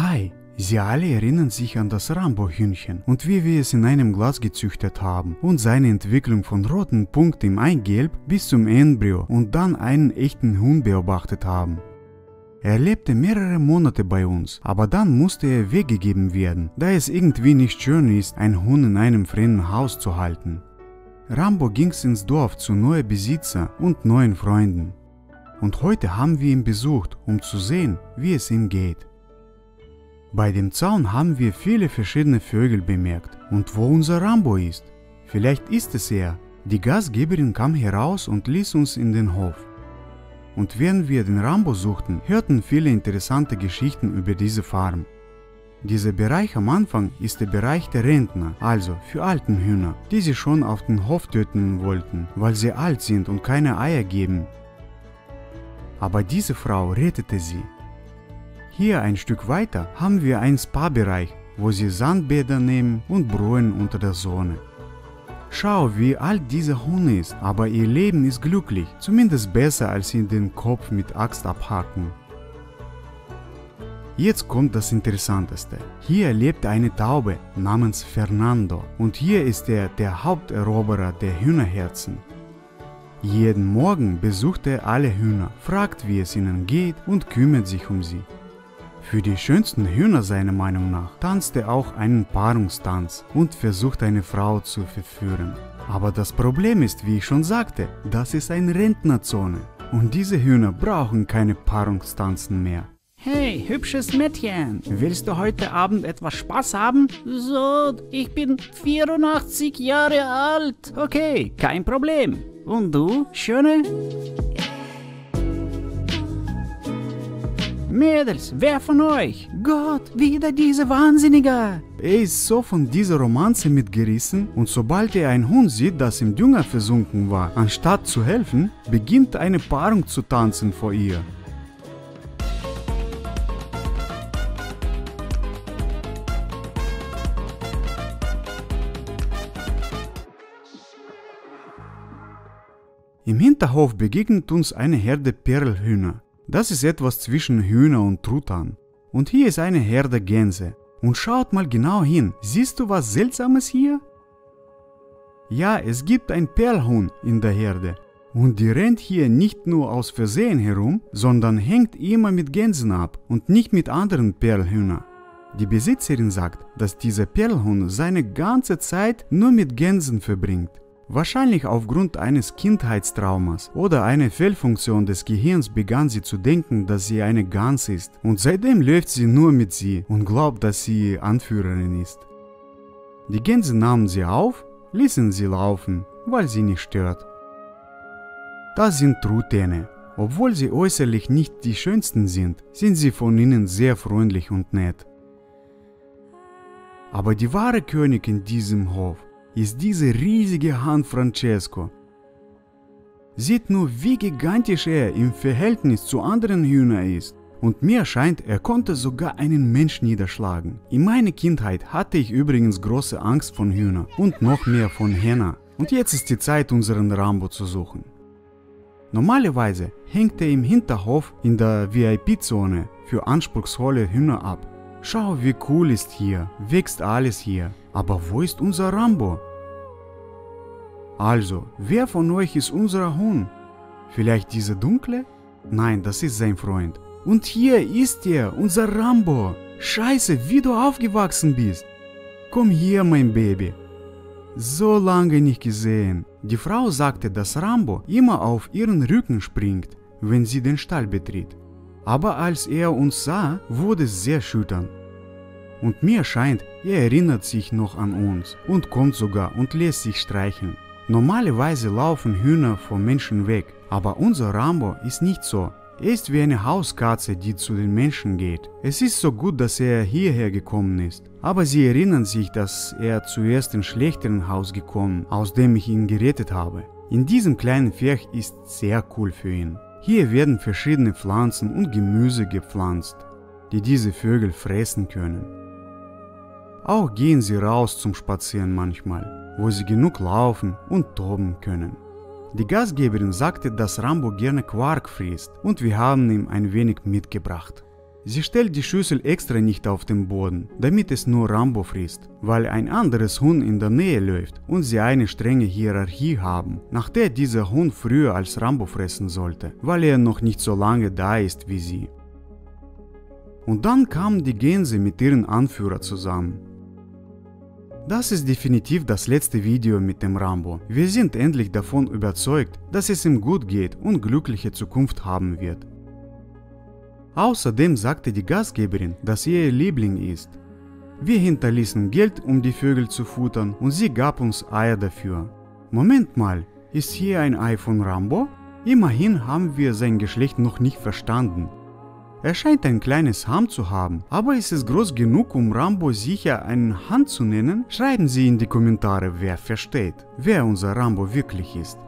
Hi, Sie alle erinnern sich an das Rambo-Hühnchen und wie wir es in einem Glas gezüchtet haben und seine Entwicklung von roten Punkt im Eigelb bis zum Embryo und dann einen echten Huhn beobachtet haben. Er lebte mehrere Monate bei uns, aber dann musste er weggegeben werden, da es irgendwie nicht schön ist, ein Huhn in einem fremden Haus zu halten. Rambo ging's ins Dorf zu neuen Besitzer und neuen Freunden. Und heute haben wir ihn besucht, um zu sehen, wie es ihm geht. Bei dem Zaun haben wir viele verschiedene Vögel bemerkt. Und wo unser Rambo ist? Vielleicht ist es er. Die Gastgeberin kam heraus und ließ uns in den Hof. Und während wir den Rambo suchten, hörten viele interessante Geschichten über diese Farm. Dieser Bereich am Anfang ist der Bereich der Rentner, also für alten Hühner, die sie schon auf den Hof töten wollten, weil sie alt sind und keine Eier geben. Aber diese Frau rettete sie hier ein Stück weiter haben wir einen Spa-Bereich, wo sie Sandbäder nehmen und brühen unter der Sonne. Schau, wie alt dieser Hund ist, aber ihr Leben ist glücklich, zumindest besser als in den Kopf mit Axt abhaken. Jetzt kommt das Interessanteste. Hier lebt eine Taube namens Fernando und hier ist er der Haupteroberer der Hühnerherzen. Jeden Morgen besucht er alle Hühner, fragt, wie es ihnen geht und kümmert sich um sie. Für die schönsten Hühner seiner Meinung nach tanzt er auch einen Paarungstanz und versucht eine Frau zu verführen. Aber das Problem ist, wie ich schon sagte, das ist eine Rentnerzone und diese Hühner brauchen keine Paarungstanzen mehr. Hey, hübsches Mädchen, willst du heute Abend etwas Spaß haben? So, ich bin 84 Jahre alt. Okay, kein Problem. Und du, Schöne? Mädels, wer von euch? Gott, wieder diese Wahnsinnige! Er ist so von dieser Romanze mitgerissen und sobald er ein Huhn sieht, das im Dünger versunken war, anstatt zu helfen, beginnt eine Paarung zu tanzen vor ihr. Im Hinterhof begegnet uns eine Herde Perlhühner. Das ist etwas zwischen Hühner und Truthahn. Und hier ist eine Herde Gänse. Und schaut mal genau hin. Siehst du was Seltsames hier? Ja, es gibt ein Perlhuhn in der Herde. Und die rennt hier nicht nur aus Versehen herum, sondern hängt immer mit Gänsen ab und nicht mit anderen Perlhühnern. Die Besitzerin sagt, dass dieser Perlhuhn seine ganze Zeit nur mit Gänsen verbringt. Wahrscheinlich aufgrund eines Kindheitstraumas oder einer Fehlfunktion des Gehirns begann sie zu denken, dass sie eine Gans ist und seitdem läuft sie nur mit sie und glaubt, dass sie Anführerin ist. Die Gänse nahmen sie auf, ließen sie laufen, weil sie nicht stört. Das sind Truthähne. Obwohl sie äußerlich nicht die schönsten sind, sind sie von innen sehr freundlich und nett. Aber die wahre Königin in diesem Hof ist diese riesige Hand Francesco. Seht nur, wie gigantisch er im Verhältnis zu anderen Hühnern ist. Und mir scheint, er konnte sogar einen Mensch niederschlagen. In meiner Kindheit hatte ich übrigens große Angst von Hühnern und noch mehr von Henna. Und jetzt ist die Zeit, unseren Rambo zu suchen. Normalerweise hängt er im Hinterhof in der VIP-Zone für anspruchsvolle Hühner ab. Schau, wie cool ist hier, wächst alles hier. Aber wo ist unser Rambo? Also, wer von euch ist unser Hund? Vielleicht dieser dunkle? Nein, das ist sein Freund. Und hier ist er, unser Rambo. Scheiße, wie du aufgewachsen bist. Komm hier, mein Baby. So lange nicht gesehen. Die Frau sagte, dass Rambo immer auf ihren Rücken springt, wenn sie den Stall betritt. Aber als er uns sah, wurde es sehr schütternd. Und mir scheint, er erinnert sich noch an uns und kommt sogar und lässt sich streicheln. Normalerweise laufen Hühner vom Menschen weg, aber unser Rambo ist nicht so. Er ist wie eine Hauskatze, die zu den Menschen geht. Es ist so gut, dass er hierher gekommen ist. Aber sie erinnern sich, dass er zuerst in schlechteren Haus gekommen, aus dem ich ihn gerettet habe. In diesem kleinen Feld ist sehr cool für ihn. Hier werden verschiedene Pflanzen und Gemüse gepflanzt, die diese Vögel fressen können. Auch gehen sie raus zum Spazieren manchmal wo sie genug laufen und toben können. Die Gastgeberin sagte, dass Rambo gerne Quark frisst und wir haben ihm ein wenig mitgebracht. Sie stellt die Schüssel extra nicht auf den Boden, damit es nur Rambo frisst, weil ein anderes Huhn in der Nähe läuft und sie eine strenge Hierarchie haben, nach der dieser Hund früher als Rambo fressen sollte, weil er noch nicht so lange da ist wie sie. Und dann kamen die Gänse mit ihren Anführer zusammen. Das ist definitiv das letzte Video mit dem Rambo. Wir sind endlich davon überzeugt, dass es ihm gut geht und glückliche Zukunft haben wird. Außerdem sagte die Gastgeberin, dass er ihr Liebling ist. Wir hinterließen Geld, um die Vögel zu futtern und sie gab uns Eier dafür. Moment mal, ist hier ein Ei von Rambo? Immerhin haben wir sein Geschlecht noch nicht verstanden. Er scheint ein kleines Ham zu haben, aber ist es groß genug, um Rambo sicher einen Han zu nennen? Schreiben Sie in die Kommentare, wer versteht, wer unser Rambo wirklich ist.